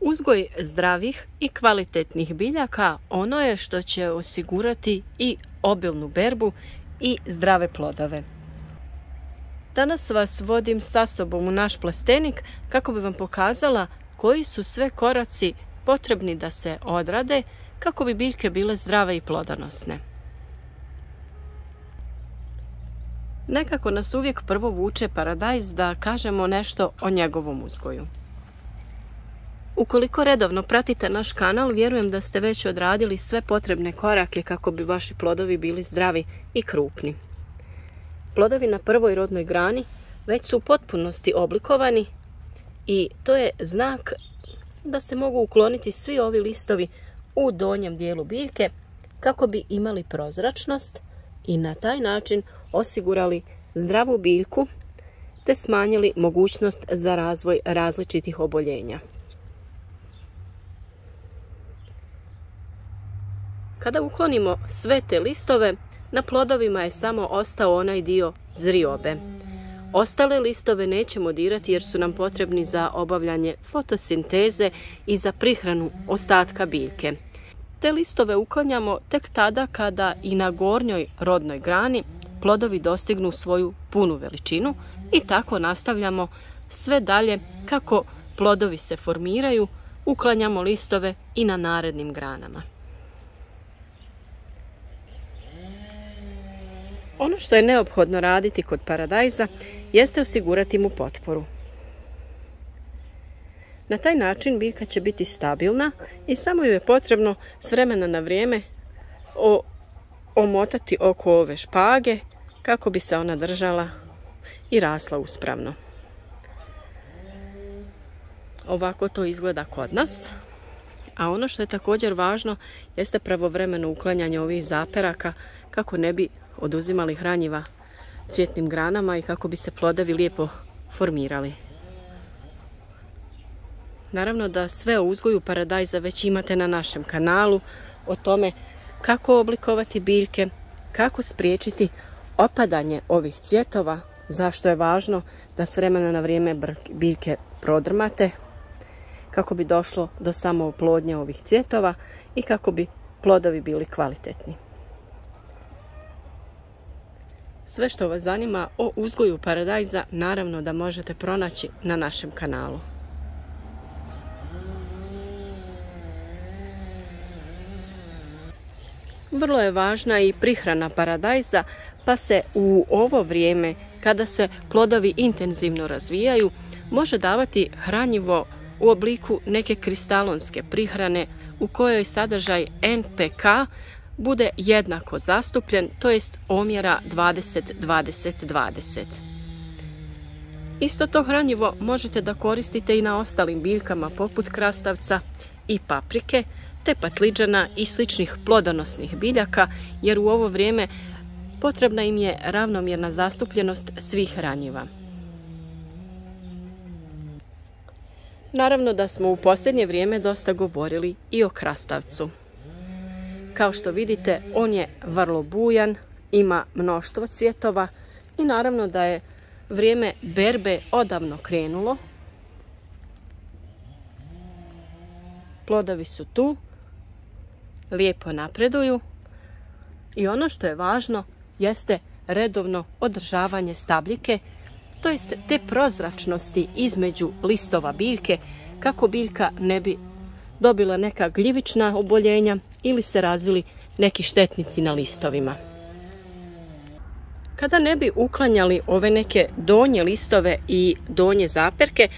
Uzgoj zdravih i kvalitetnih biljaka ono je što će osigurati i obilnu berbu i zdrave plodove. Danas vas vodim sa sobom u naš plastenik kako bi vam pokazala koji su sve koraci potrebni da se odrade kako bi biljke bile zdrave i plodonosne. Nekako nas uvijek prvo vuče paradajz da kažemo nešto o njegovom uzgoju. Ukoliko redovno pratite naš kanal, vjerujem da ste već odradili sve potrebne korake kako bi vaši plodovi bili zdravi i krupni. Plodovi na prvoj rodnoj grani već su u potpunosti oblikovani i to je znak da se mogu ukloniti svi ovi listovi u donjem dijelu biljke kako bi imali prozračnost i na taj način osigurali zdravu biljku te smanjili mogućnost za razvoj različitih oboljenja. Kada uklonimo sve te listove, na plodovima je samo ostao onaj dio zriobe. Ostale listove nećemo dirati jer su nam potrebni za obavljanje fotosinteze i za prihranu ostatka biljke. Te listove uklanjamo tek tada kada i na gornjoj rodnoj grani plodovi dostignu svoju punu veličinu i tako nastavljamo sve dalje kako plodovi se formiraju, uklanjamo listove i na narednim granama. Ono što je neophodno raditi kod paradajza jeste osigurati mu potporu. Na taj način biljka će biti stabilna i samo ju je potrebno s vremena na vrijeme omotati oko ove špage kako bi se ona držala i rasla uspravno. Ovako to izgleda kod nas. A ono što je također važno jeste pravovremeno uklanjanje ovih zaperaka kako ne bi oduzimali hranjiva cvjetnim granama i kako bi se plodovi lijepo formirali. Naravno da sve o uzgoju paradajza već imate na našem kanalu, o tome kako oblikovati biljke, kako spriječiti opadanje ovih cvjetova, zašto je važno da s vremena na vrijeme biljke prodrmate, kako bi došlo do samooplodnje ovih cvjetova i kako bi plodovi bili kvalitetni. Sve što vas zanima o uzgoju paradajza naravno da možete pronaći na našem kanalu. Vrlo je važna i prihrana paradajza, pa se u ovo vrijeme kada se plodovi intenzivno razvijaju može davati hranjivo u obliku neke kristalonske prihrane u kojoj sadržaj NPK bude jednako zastupljen, to jest omjera 20-20-20. Isto to hranjivo možete da koristite i na ostalim biljkama poput krastavca i paprike, te patliđana i sličnih plodonosnih biljaka, jer u ovo vrijeme potrebna im je ravnomjerna zastupljenost svih hranjiva. Naravno da smo u posljednje vrijeme dosta govorili i o krastavcu. Kao što vidite, on je vrlo bujan, ima mnoštvo cvjetova i naravno da je vrijeme berbe odavno krenulo. Plodovi su tu, lijepo napreduju i ono što je važno jeste redovno održavanje stabljike, to jest te prozračnosti između listova biljke kako biljka ne bi dobila neka gljivična oboljenja ili se razvili neki štetnici na listovima. Kada ne bi uklanjali ove neke donje listove i donje zaperke,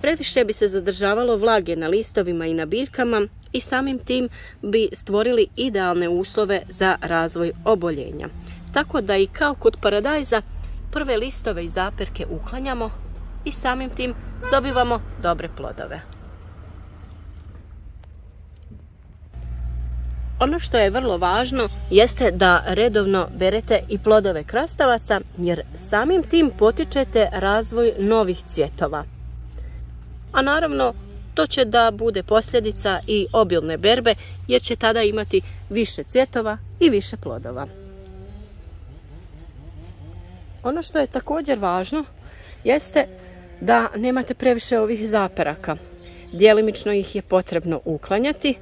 previše bi se zadržavalo vlage na listovima i na biljkama i samim tim bi stvorili idealne uslove za razvoj oboljenja. Tako da i kao kod paradajza prve listove i zaperke uklanjamo i samim tim dobivamo dobre plodove. Ono što je vrlo važno jeste da redovno berete i plodove krastavaca jer samim tim potičete razvoj novih cvjetova. A naravno to će da bude posljedica i obilne berbe jer će tada imati više cvjetova i više plodova. Ono što je također važno jeste da nemate previše ovih zaperaka. djelimično ih je potrebno uklanjati.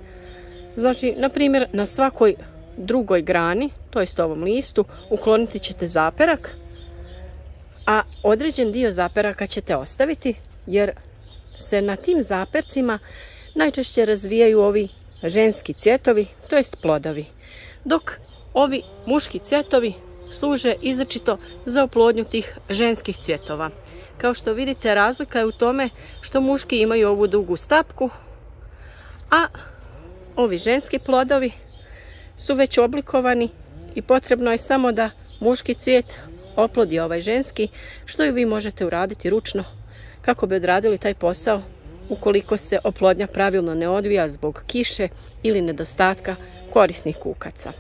Znači, na primjer, na svakoj drugoj grani, to jest ovom listu, ukloniti ćete zaperak, a određen dio zaperaka ćete ostaviti, jer se na tim zapercima najčešće razvijaju ovi ženski cvjetovi, to jest plodovi. Dok ovi muški cvjetovi služe izrečito za oplodnju tih ženskih cvjetova. Kao što vidite razlika je u tome što muški imaju ovu dugu stapku, a ovi ženski plodovi su već oblikovani i potrebno je samo da muški cvijet oplodi ovaj ženski, što i vi možete uraditi ručno kako bi odradili taj posao ukoliko se oplodnja pravilno ne odvija zbog kiše ili nedostatka korisnih kukaca.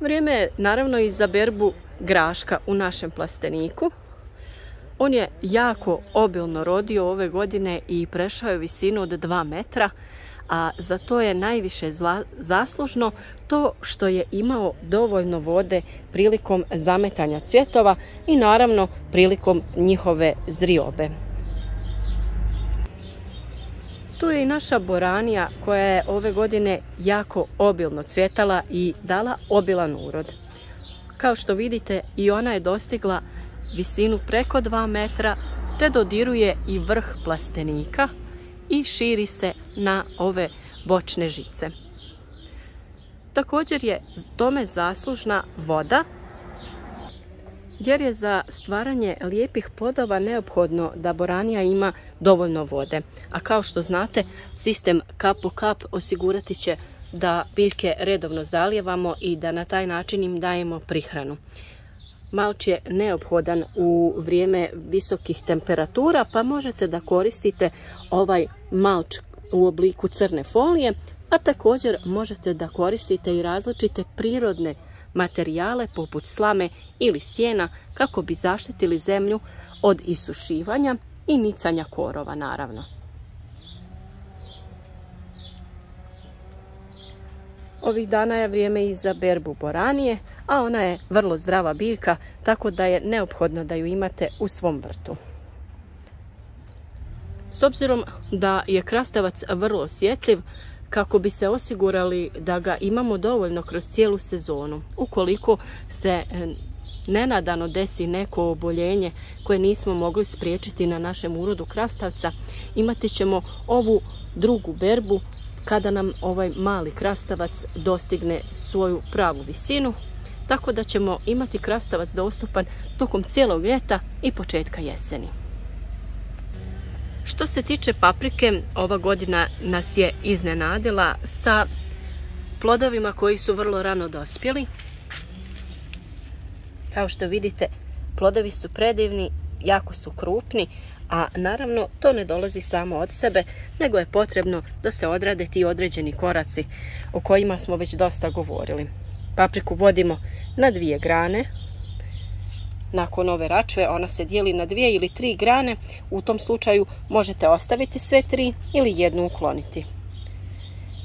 Vrijeme je naravno i za berbu graška u našem plasteniku. On je jako obilno rodio ove godine i prešao je visinu od 2 metra, a za to je najviše zaslužno to što je imao dovoljno vode prilikom zametanja cvjetova i naravno prilikom njihove zriobe. Tu je i naša boranija koja je ove godine jako obilno cvjetala i dala obilan urod. Kao što vidite i ona je dostigla visinu preko 2 metra te dodiruje i vrh plastenika i širi se na ove bočne žice. Također je tome zaslužna voda jer je za stvaranje lijepih plodova neophodno da boranija ima dovoljno vode. A kao što znate, sistem kap po kap osigurati će da biljke redovno zalijevamo i da na taj način im dajemo prihranu. Malč je neophodan u vrijeme visokih temperatura, pa možete da koristite ovaj malč u obliku crne folije, a također možete da koristite i različite prirodne materijale poput slame ili sjena kako bi zaštitili zemlju od isušivanja i nicanja korova naravno. Ovih dana je vrijeme i za berbu boranije, a ona je vrlo zdrava biljka, tako da je neophodno da ju imate u svom vrtu. S obzirom da je krastavac vrlo osjetljiv, kako bi se osigurali da ga imamo dovoljno kroz cijelu sezonu. Ukoliko se e, nenadano desi neko oboljenje koje nismo mogli spriječiti na našem urodu krastavca, imati ćemo ovu drugu berbu kada nam ovaj mali krastavac dostigne svoju pravu visinu, tako da ćemo imati krastavac dostupan tokom cijelog ljeta i početka jeseni. Što se tiče paprike, ova godina nas je iznenadila sa plodovima koji su vrlo rano dospjeli. Kao što vidite, plodovi su predivni, jako su krupni, a naravno to ne dolazi samo od sebe, nego je potrebno da se odrade ti određeni koraci o kojima smo već dosta govorili. Papriku vodimo na dvije grane, nakon ove račve ona se dijeli na dvije ili tri grane. U tom slučaju možete ostaviti sve tri ili jednu ukloniti.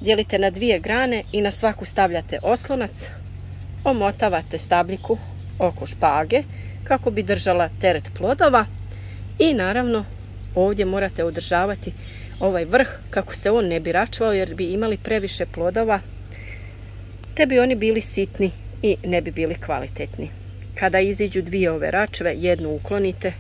Dijelite na dvije grane i na svaku stavljate oslonac. Omotavate stabljiku oko špage kako bi držala teret plodova. I naravno ovdje morate održavati ovaj vrh kako se on ne bi račvao jer bi imali previše plodova te bi oni bili sitni i ne bi bili kvalitetni. Kada iziđu dvije ove račve, jednu uklonite,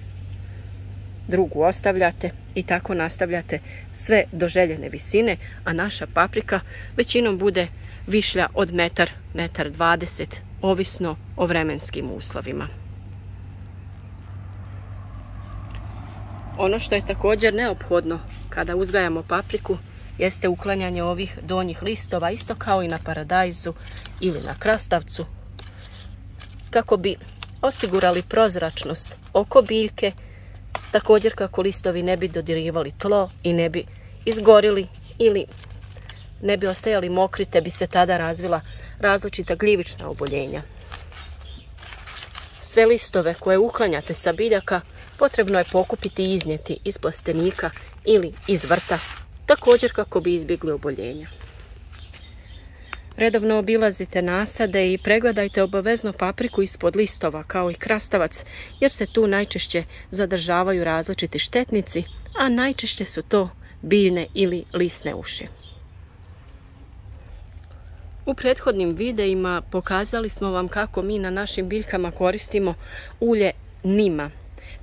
drugu ostavljate i tako nastavljate sve do željene visine, a naša paprika većinom bude višlja od metar, metar dvadeset, ovisno o vremenskim uslovima. Ono što je također neophodno kada uzgajamo papriku jeste uklanjanje ovih donjih listova, isto kao i na paradajzu ili na krastavcu, kako bi osigurali prozračnost oko biljke, također kako listovi ne bi dodirivali tlo i ne bi izgorili ili ne bi ostajali mokri te bi se tada razvila različita gljivična oboljenja. Sve listove koje uklanjate sa biljaka potrebno je pokupiti i iznijeti iz plastenika ili iz vrta, također kako bi izbjegli oboljenja. Redovno obilazite nasade i pregledajte obavezno papriku ispod listova kao i krastavac jer se tu najčešće zadržavaju različiti štetnici, a najčešće su to biljne ili lisne uši. U prethodnim videima pokazali smo vam kako mi na našim biljkama koristimo ulje nima,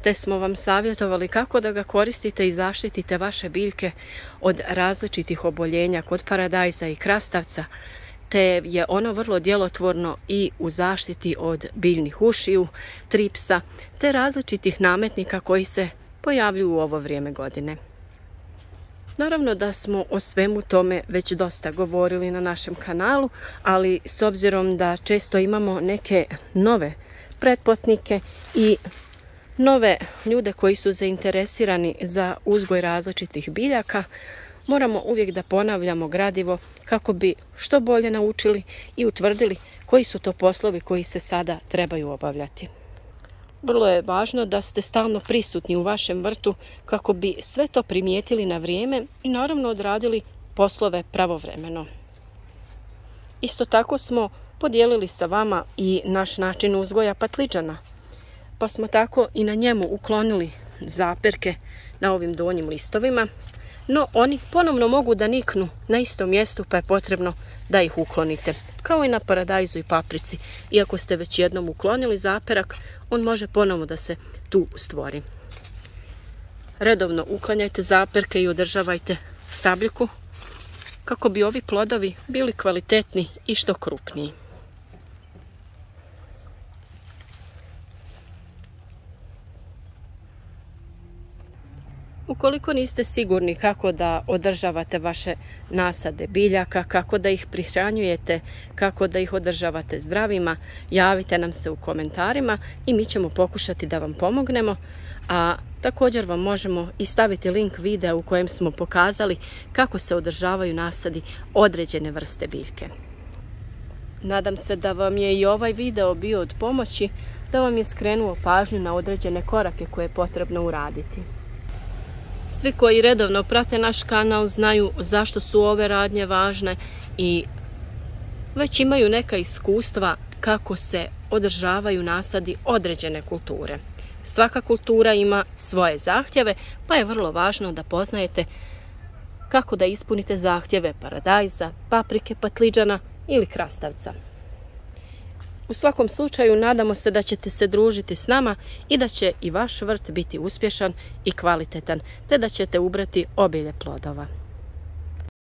te smo vam savjetovali kako da ga koristite i zaštitite vaše biljke od različitih oboljenja kod paradajza i krastavca, te je ono vrlo djelotvorno i u zaštiti od biljnih ušiju, tripsa, te različitih nametnika koji se pojavljuju u ovo vrijeme godine. Naravno da smo o svemu tome već dosta govorili na našem kanalu, ali s obzirom da često imamo neke nove pretplatnike i nove ljude koji su zainteresirani za uzgoj različitih biljaka, moramo uvijek da ponavljamo gradivo kako bi što bolje naučili i utvrdili koji su to poslovi koji se sada trebaju obavljati. Vrlo je važno da ste stalno prisutni u vašem vrtu kako bi sve to primijetili na vrijeme i naravno odradili poslove pravovremeno. Isto tako smo podijelili sa vama i naš način uzgoja patliđana, pa smo tako i na njemu uklonili zaperke na ovim donjim listovima no oni ponovno mogu da niknu na istom mjestu pa je potrebno da ih uklonite. Kao i na paradajzu i paprici. Iako ste već jednom uklonili zaperak, on može ponovno da se tu stvori. Redovno uklanjajte zaperke i održavajte stabljiku kako bi ovi plodovi bili kvalitetni i što krupniji. Ukoliko niste sigurni kako da održavate vaše nasade biljaka, kako da ih prihranjujete, kako da ih održavate zdravima, javite nam se u komentarima i mi ćemo pokušati da vam pomognemo. A također vam možemo i staviti link videa u kojem smo pokazali kako se održavaju nasadi određene vrste biljke. Nadam se da vam je i ovaj video bio od pomoći, da vam je skrenuo pažnju na određene korake koje je potrebno uraditi. Svi koji redovno prate naš kanal znaju zašto su ove radnje važne i već imaju neka iskustva kako se održavaju nasadi određene kulture. Svaka kultura ima svoje zahtjeve, pa je vrlo važno da poznajete kako da ispunite zahtjeve paradajza, paprike, patliđana ili krastavca. U svakom slučaju nadamo se da ćete se družiti s nama i da će i vaš vrt biti uspješan i kvalitetan, te da ćete ubrati obilje plodova.